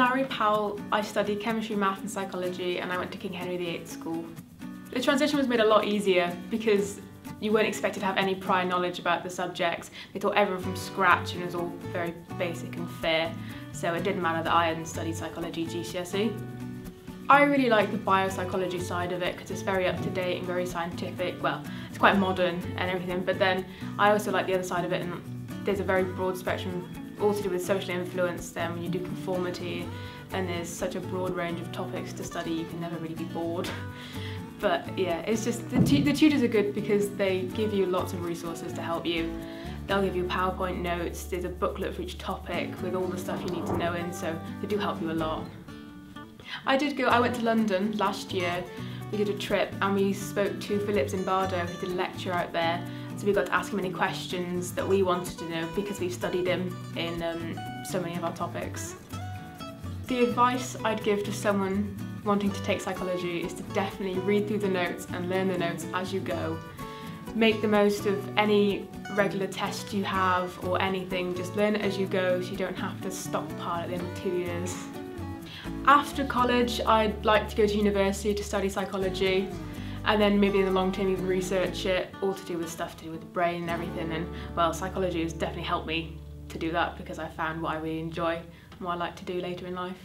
Lowri Powell. I studied chemistry, math and psychology and I went to King Henry VIII School. The transition was made a lot easier because you weren't expected to have any prior knowledge about the subjects. They taught everyone from scratch and it was all very basic and fair. So it didn't matter that I hadn't studied psychology GCSE. I really like the biopsychology side of it because it's very up to date and very scientific. Well, it's quite modern and everything, but then I also like the other side of it and there's a very broad spectrum all to do with social influence then when you do conformity and there's such a broad range of topics to study you can never really be bored. But yeah, it's just, the, the tutors are good because they give you lots of resources to help you. They'll give you PowerPoint notes, there's a booklet for each topic with all the stuff you need to know in, so they do help you a lot. I did go, I went to London last year, we did a trip and we spoke to Philip Zimbardo, who did a lecture out there, so we got to ask him any questions that we wanted to know because we've studied him in um, so many of our topics. The advice I'd give to someone wanting to take psychology is to definitely read through the notes and learn the notes as you go. Make the most of any regular test you have or anything, just learn it as you go so you don't have to stockpile at the end of two years. After college, I'd like to go to university to study psychology and then maybe in the long term even research it, all to do with stuff to do with the brain and everything. And well, psychology has definitely helped me to do that because I found what I really enjoy and what I like to do later in life.